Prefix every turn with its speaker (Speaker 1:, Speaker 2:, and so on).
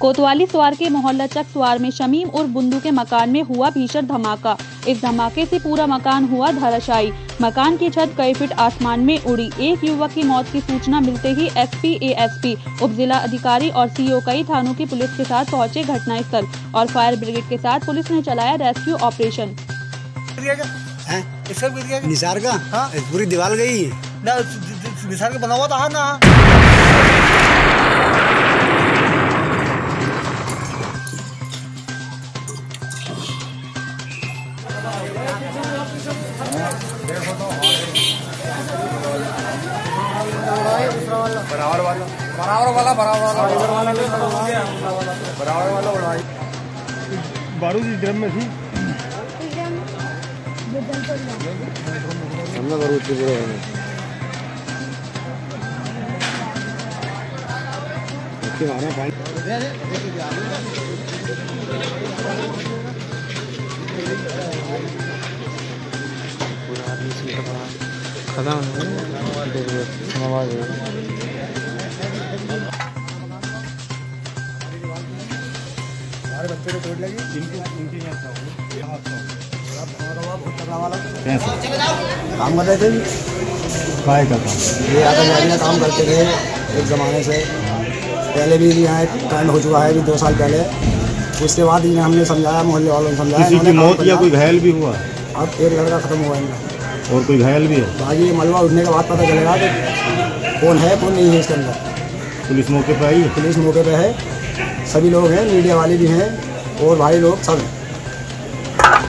Speaker 1: कोतवाली स्वार के मोहल्ला चक स्वार में शमीम और बुंदू के मकान में हुआ भीषण धमाका। इस धमाके से पूरा मकान हुआ धराशायी। मकान की छत कई फीट आसमान में उड़ी। एक युवक की मौत की सूचना मिलते ही एसपी एएसपी उप जिला अधिकारी और सीओ कई थानों की पुलिस के साथ पहुँचे घटनास्थल और फायर ब्रिगेड के साथ पुलिस ने चलाया रेस्क्यू ऑपरेशन।
Speaker 2: हैं? निसार का?
Speaker 3: हाँ।
Speaker 2: पूरी दीवार गई? है
Speaker 3: ना निशान का बना हुआ था ना। बराबर वाला बराबर वाला बराबर वाला बराबर वाला उड़ाई
Speaker 4: बारूद ड्रम में थी
Speaker 3: हमारे बच्चे को
Speaker 2: काम कर रहे थे
Speaker 4: काय का था
Speaker 2: ये आतंकवादी का काम करते थे एक ज़माने से पहले भी यहाँ एक कांड हो चुका है अभी दो साल पहले उसके बाद इन्हें हमने समझाया मोहल्ले वालों ने समझाया
Speaker 4: किसी की मौत या कोई। घायल भी हुआ
Speaker 2: अब एक लड़का खत्म हुआ इनका
Speaker 4: और कोई घायल भी है?
Speaker 2: बाकी ये मलबा उठने के बाद पता चलेगा कि कौन है कौन नहीं है इसके अंदर।
Speaker 4: पुलिस मौके पर आई? है
Speaker 2: पुलिस मौके पर है। सभी लोग हैं मीडिया वाले भी हैं और भाई लोग सब हैं।